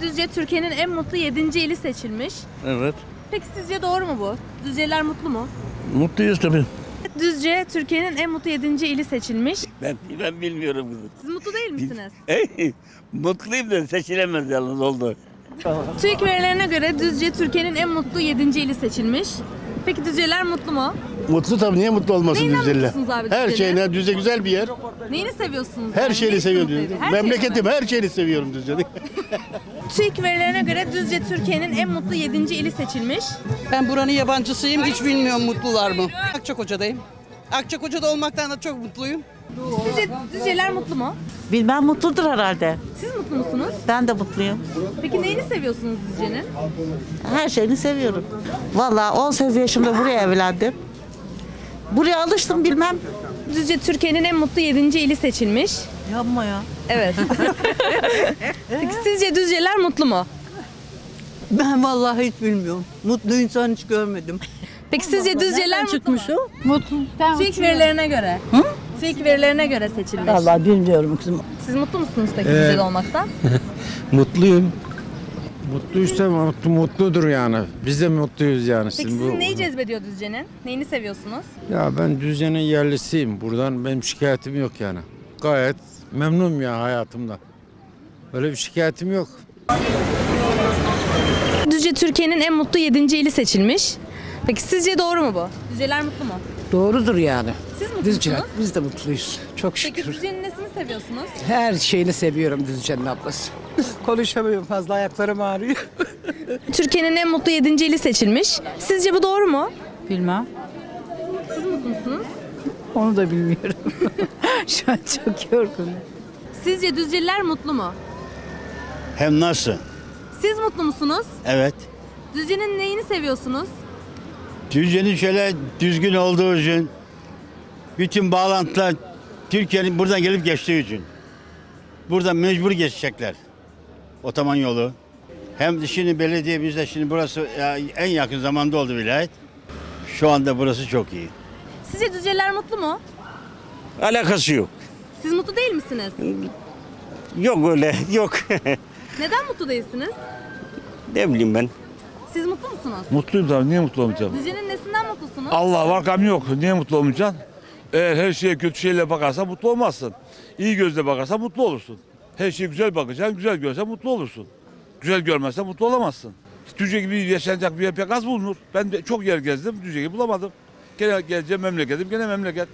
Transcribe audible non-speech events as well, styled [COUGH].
Düzce Türkiye'nin en mutlu 7. ili seçilmiş. Evet. Peki sizce doğru mu bu? Düzceliler mutlu mu? Mutluyuz tabii. Düzce Türkiye'nin en mutlu 7. ili seçilmiş. Ben, ben bilmiyorum kızım. Siz mutlu değil misiniz? [LAUGHS] Hey, mutluyum da seçilemez yalnız oldu. TÜİK verilerine göre Düzce Türkiye'nin en mutlu 7. ili seçilmiş. Peki Düzceliler mutlu mu? Mutlu tabii niye mutlu olmasın Neyinden Düzceliler? mutlusunuz abi Her Düzce'de? şeyine Düzce güzel bir yer. Neyini seviyorsunuz? Her yani? şeyini Neyi seviyorum mutlu Düzce. ediyor? Her şeyini Memleketim mi? her şeyini seviyorum Düzce'de. [LAUGHS] TÜİK verilerine göre Düzce Türkiye'nin en mutlu 7. ili seçilmiş. Ben buranın yabancısıyım. Hiç bilmiyorum mutlular mı. Akçakoca'dayım. Akçakoca'da olmaktan da çok mutluyum. Sizce Düzceliler mutlu mu? Bilmem mutludur herhalde. Siz mutlu musunuz? Ben de mutluyum. Peki neyini seviyorsunuz Düzce'nin? Her şeyini seviyorum. Vallahi 18 yaşımda buraya evlendim. Buraya alıştım bilmem. Düzce Türkiye'nin en mutlu 7. ili seçilmiş. Yapma ya. Evet. [LAUGHS] Peki sizce Düzceliler mutlu mu? Ben vallahi hiç bilmiyorum. Mutlu insan hiç görmedim. Peki sizce mutlu mu? o? Mutluluktan TÜİK verilerine göre. TÜİK verilerine göre seçilmiş. Vallahi bilmiyorum kızım. Siz mutlu musunuz peki Düzce'de olmaktan? [LAUGHS] Mutluyum. Mutluysa mutlu, mutludur yani. Biz de mutluyuz yani. Peki Şimdi sizin bu- neyi cezbediyor Düzce'nin? Neyini seviyorsunuz? Ya ben Düzce'nin yerlisiyim. Buradan benim şikayetim yok yani. Gayet memnunum ya hayatımda. Böyle bir şikayetim yok. Düzce Türkiye'nin en mutlu 7. ili seçilmiş. Peki sizce doğru mu bu? Düzceler mutlu mu? Doğrudur yani. Siz mutlu Düzceler. musunuz? Biz de mutluyuz. Çok Peki şükür. Düzce'nin nesini seviyorsunuz? Her şeyini seviyorum Düzce'nin ablası. [LAUGHS] Konuşamıyorum fazla ayaklarım ağrıyor. [LAUGHS] Türkiye'nin en mutlu 7. ili seçilmiş. Sizce bu doğru mu? bilmem. Siz mutlu musunuz? Onu da bilmiyorum. [LAUGHS] Şu an çok yorgunum. Sizce Düzceliler mutlu mu? Hem nasıl? Siz mutlu musunuz? Evet. Düzce'nin neyini seviyorsunuz? Düzce'nin şöyle düzgün olduğu için, bütün bağlantılar Türkiye'nin buradan gelip geçtiği için. Buradan mecbur geçecekler. Otoman yolu. Hem de şimdi belediyemizde şimdi burası ya, en yakın zamanda oldu vilayet. Şu anda burası çok iyi. Sizce Düzceliler mutlu mu? Alakası yok. Siz mutlu değil misiniz? Yok öyle yok. [LAUGHS] Neden mutlu değilsiniz? ne bileyim ben. Siz mutlu musunuz? Mutluyum tabii. Niye mutlu olmayacağım? Düzce'nin nesinden mutlusunuz? Allah var gam yok. Niye mutlu olmayacaksın? Eğer her şeye kötü şeyle bakarsan mutlu olmazsın. İyi gözle bakarsan mutlu olursun. Her şeye güzel bakacaksın, güzel görsen mutlu olursun. Güzel görmezsen mutlu olamazsın. Düzce gibi yaşanacak bir yer pek az bulunur. Ben de çok yer gezdim, Düzce gibi bulamadım. Gene geleceğim memleketim, gene memleket.